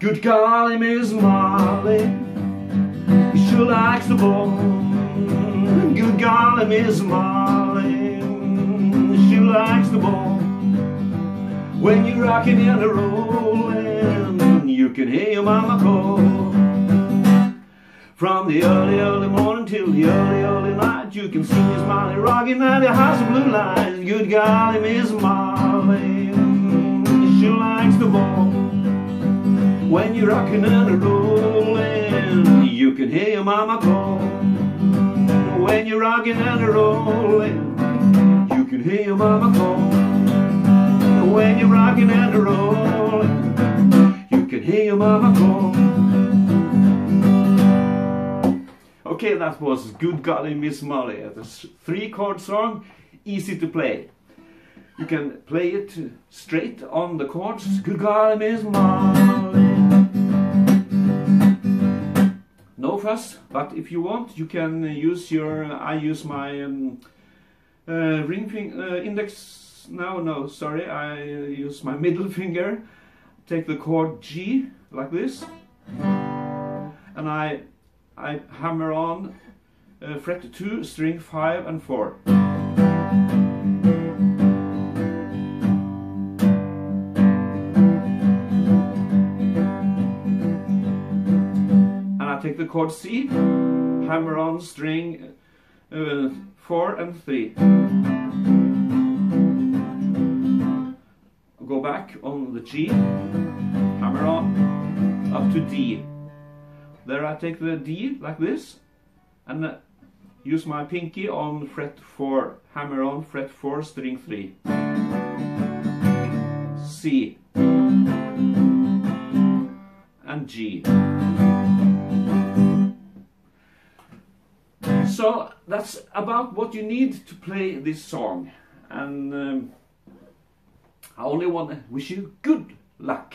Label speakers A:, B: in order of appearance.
A: Good golly, Miss Molly, she sure likes the ball. Good golly, Miss Molly, she likes the ball. When you're rocking and rolling, you can hear your mama call. From the early, early morning till the early, early night, you can see Miss Molly rocking at the house of blue lights. Good golly, Miss Molly, she likes the ball. When you're rocking and rolling, you can hear your mama call. When you're rocking and rolling, you can hear your mama call when you're rocking and rolling. You can hear your mama call. Okay, that was Good Golly Miss Molly. a three chord song, easy to play. You can play it straight on the chords. Good golly Miss Molly. Fuss, but if you want, you can use your. I use my um, uh, ring finger, uh, index no, no, sorry, I use my middle finger, take the chord G, like this, and I, I hammer on uh, fret 2, string 5 and 4. Take the chord C, hammer on string uh, 4 and 3 go back on the G, hammer on, up to D. There I take the D like this, and uh, use my pinky on fret 4, hammer on fret 4, string 3. C and G. So that's about what you need to play this song. And um, I only want to wish you good luck.